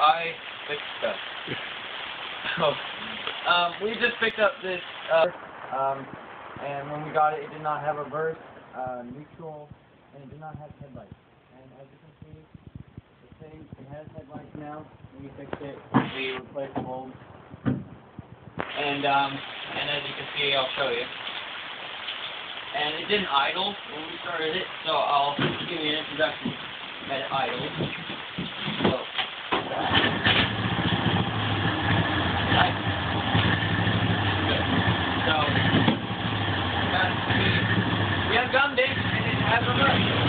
I fixed stuff. oh, um, we just picked up this, uh, um, and when we got it, it did not have a reverse, uh, neutral, and it did not have headlights. And as you can see, the thing, it has headlights now. We fixed it, we replaced the bulbs. And, um, and as you can see, I'll show you. And it didn't idle when we started it, so I'll give you an introduction that it idled. So, Right. Good. So, that's we, we have gummed it, and it has reverse.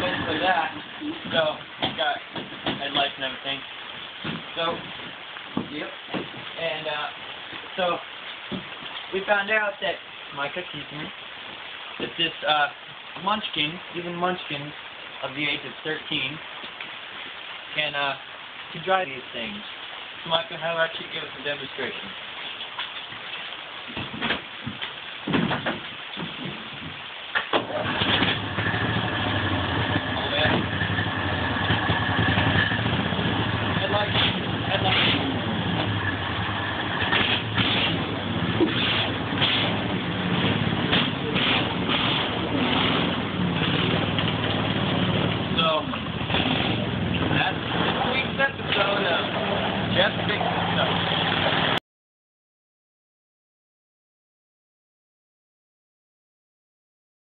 basically that. So, got headlights and everything. So, yep. And, uh, so, we found out that, Micah, me, that this, uh, munchkin, even munchkins of the age of 13, can, uh, can drive these things. So, Micah, how about you give us a demonstration?